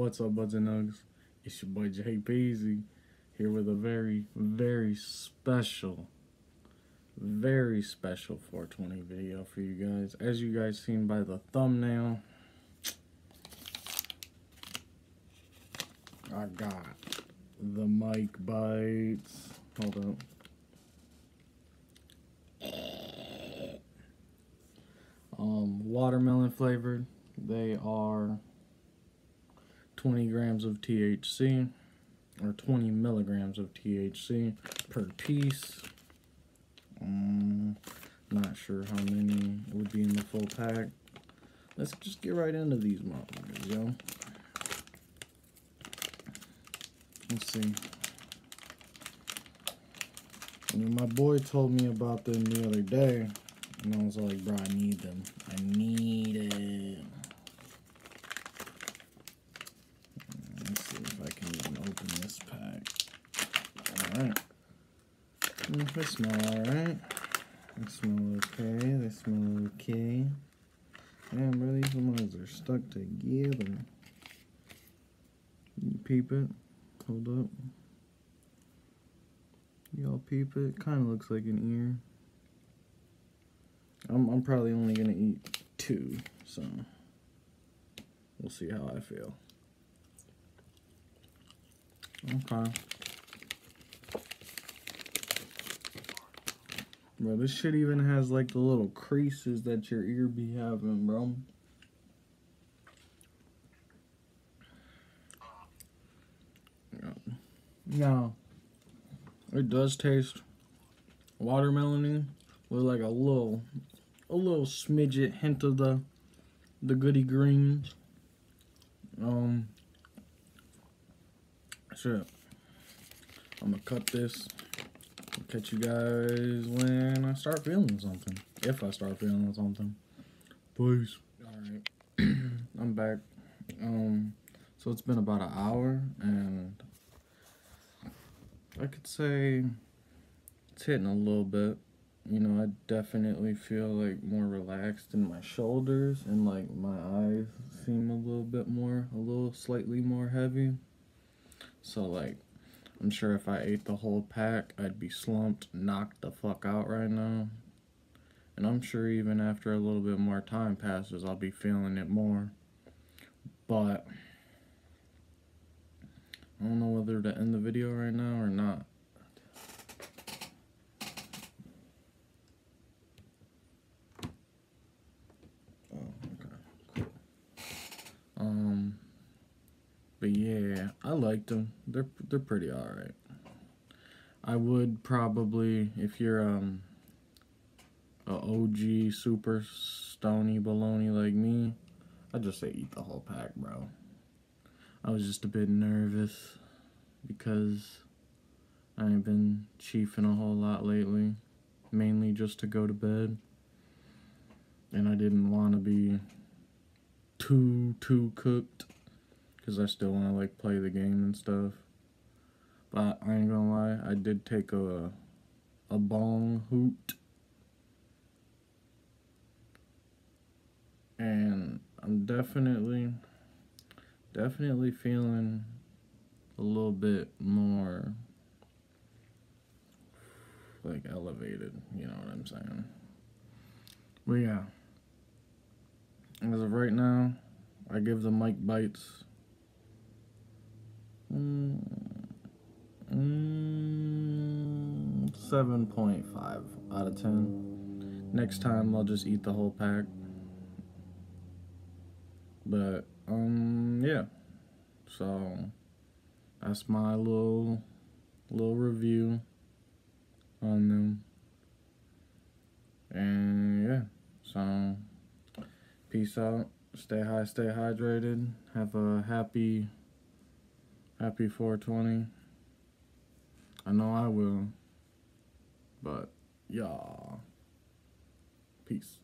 What's up, Buds and Nugs? It's your boy Jay Peasy here with a very, very special, very special 420 video for you guys. As you guys seen by the thumbnail, I got the Mike Bites. Hold up. Um, watermelon flavored. They are 20 grams of THC or 20 milligrams of THC per piece. Um, not sure how many would be in the full pack. Let's just get right into these motherfuckers, yo. Let's see. My boy told me about them the other day, and I was like, bro, I need them. I need it. Let's see if I can even open this pack. Alright. Mm, They smell alright. They smell okay. They smell okay. Man, bro, these ones are stuck together. You peep it. Hold up. Y'all peep it. Kind of looks like an ear. I'm, I'm probably only going to eat two, so we'll see how I feel. Okay. Bro, this shit even has like the little creases that your ear be having, bro. No. It does taste watermelony with like a little a little smidget hint of the the goody greens. Um shit. I'm gonna cut this. Catch you guys when I start feeling something. If I start feeling something. Please. Alright. I'm back. Um so it's been about an hour and I could say it's hitting a little bit. You know, I definitely feel like more relaxed in my shoulders and like my eyes seem a little bit more, a little slightly more heavy. So like, I'm sure if I ate the whole pack, I'd be slumped, knocked the fuck out right now. And I'm sure even after a little bit more time passes, I'll be feeling it more. But I don't know whether to end the video right now or not. Oh, okay, cool. Um, but yeah, I liked them. They're they're pretty alright. I would probably, if you're um a OG super stony baloney like me, I'd just say eat the whole pack, bro. I was just a bit nervous because I ain't been chiefing a whole lot lately, mainly just to go to bed. And I didn't want to be too, too cooked because I still want to like play the game and stuff. But I ain't gonna lie, I did take a, a bong hoot. And I'm definitely definitely feeling a little bit more like elevated, you know what I'm saying? But yeah, as of right now, I give the Mike Bites mm, mm, 7.5 out of 10. Next time, I'll just eat the whole pack. But um, yeah. So that's my little little review on them. And yeah, so peace out. Stay high, stay hydrated. Have a happy, happy 420. I know I will. But, yeah. Peace.